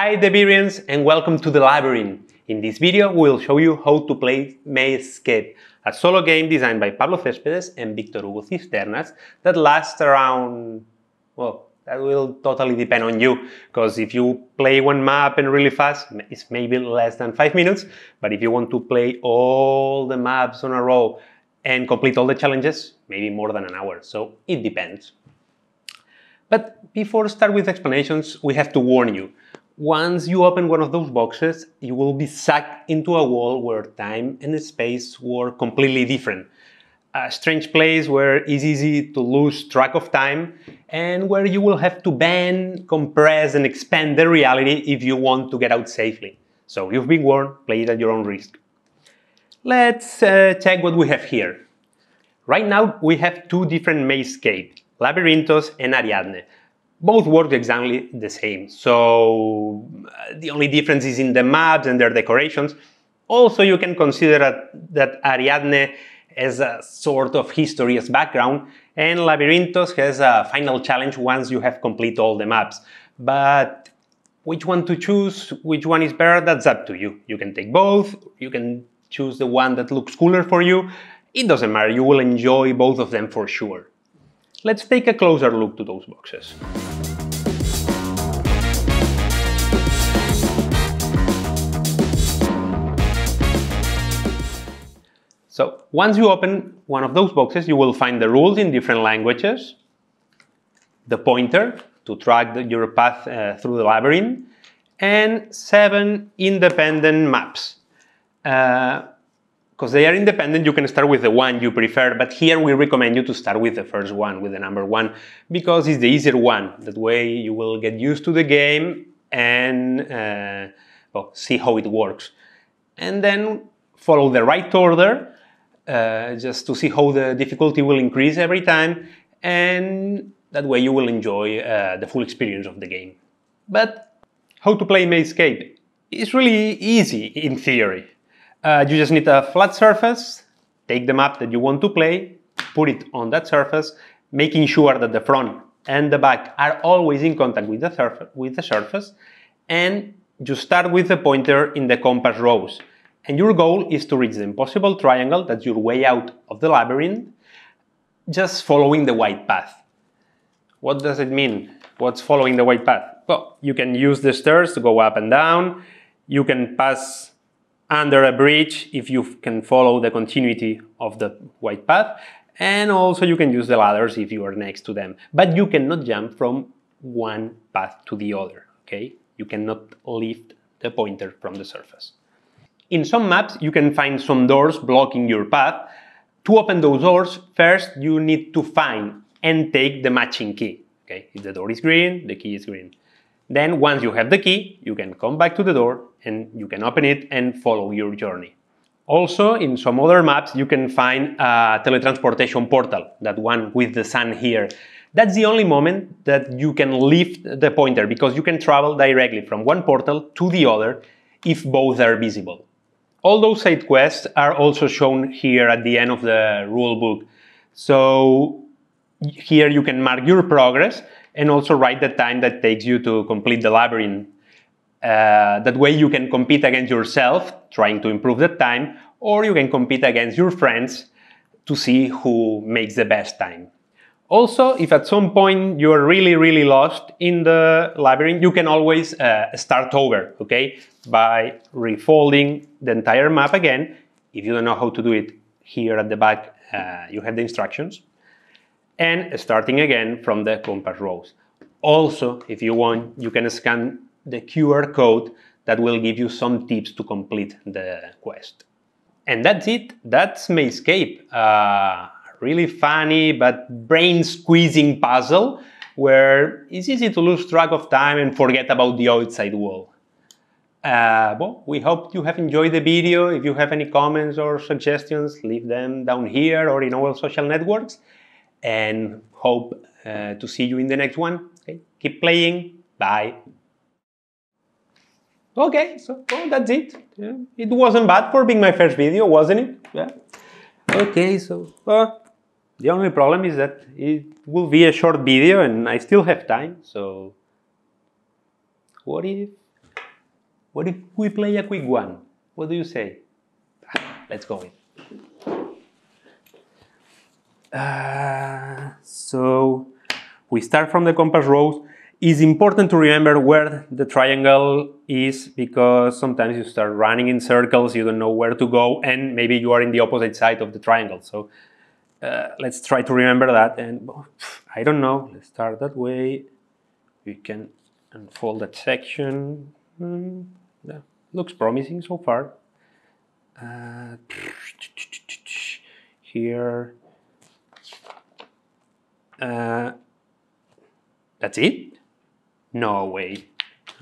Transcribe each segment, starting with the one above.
Hi Devirians and welcome to The Labyrinth. In this video we'll show you how to play Mazescape, a solo game designed by Pablo Céspedes and Victor Hugo Cisternas that lasts around, well, that will totally depend on you, because if you play one map and really fast, it's maybe less than 5 minutes, but if you want to play all the maps on a row and complete all the challenges, maybe more than an hour, so it depends. But before start with explanations, we have to warn you. Once you open one of those boxes, you will be sucked into a world where time and space were completely different. A strange place where it's easy to lose track of time and where you will have to bend, compress and expand the reality if you want to get out safely. So you've been warned, play it at your own risk. Let's uh, check what we have here. Right now we have two different mazescape, Labyrinthos and Ariadne both work exactly the same. So uh, the only difference is in the maps and their decorations. Also, you can consider that, Ariadne has a sort of history as background, and Labyrinthos has a final challenge once you have complete all the maps. But which one to choose, which one is better, that's up to you. You can take both, you can choose the one that looks cooler for you. It doesn't matter, you will enjoy both of them for sure. Let's take a closer look to those boxes. So once you open one of those boxes, you will find the rules in different languages, the pointer to track the, your path uh, through the labyrinth, and seven independent maps. Uh, because they are independent, you can start with the one you prefer, but here we recommend you to start with the first one, with the number one, because it's the easier one. That way you will get used to the game and uh, well, see how it works. And then follow the right order, uh, just to see how the difficulty will increase every time, and that way you will enjoy uh, the full experience of the game. But how to play Mazescape? It's really easy in theory. Uh, you just need a flat surface, take the map that you want to play, put it on that surface, making sure that the front and the back are always in contact with the, with the surface, and you start with the pointer in the compass rose. And your goal is to reach the impossible triangle, that's your way out of the labyrinth, just following the white path. What does it mean? What's following the white path? Well, you can use the stairs to go up and down, you can pass under a bridge if you can follow the continuity of the white path and also you can use the ladders if you are next to them but you cannot jump from one path to the other okay you cannot lift the pointer from the surface in some maps you can find some doors blocking your path to open those doors first you need to find and take the matching key okay if the door is green the key is green then once you have the key, you can come back to the door and you can open it and follow your journey. Also, in some other maps, you can find a teletransportation portal, that one with the sun here. That's the only moment that you can lift the pointer because you can travel directly from one portal to the other if both are visible. All those side quests are also shown here at the end of the rulebook. So here you can mark your progress and also write the time that takes you to complete the labyrinth. Uh, that way you can compete against yourself, trying to improve the time, or you can compete against your friends to see who makes the best time. Also, if at some point you're really, really lost in the labyrinth, you can always uh, start over, okay? By refolding the entire map again. If you don't know how to do it, here at the back, uh, you have the instructions and starting again from the compass rose. Also, if you want, you can scan the QR code that will give you some tips to complete the quest. And that's it. That's Mazescape. A really funny but brain-squeezing puzzle where it's easy to lose track of time and forget about the outside world. Uh, well, we hope you have enjoyed the video. If you have any comments or suggestions, leave them down here or in our social networks and hope uh, to see you in the next one. Okay? Keep playing. Bye. Okay, so well, that's it. Yeah. It wasn't bad for being my first video, wasn't it? Yeah. Okay, so uh, the only problem is that it will be a short video and I still have time, so what if What if we play a quick one? What do you say? Let's go in. Uh, so we start from the compass rose. It's important to remember where the triangle is because sometimes you start running in circles, you don't know where to go, and maybe you are in the opposite side of the triangle. So uh, let's try to remember that. And I don't know, let's start that way. We can unfold that section. Mm, yeah, looks promising so far. Uh, here. Uh, that's it? No way.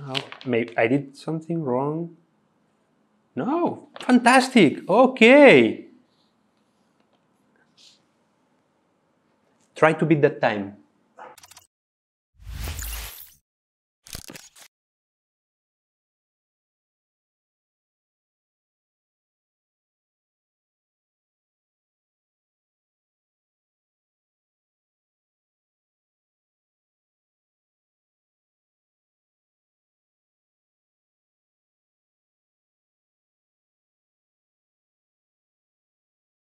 Oh, maybe I did something wrong. No, fantastic. Okay. Try to beat that time.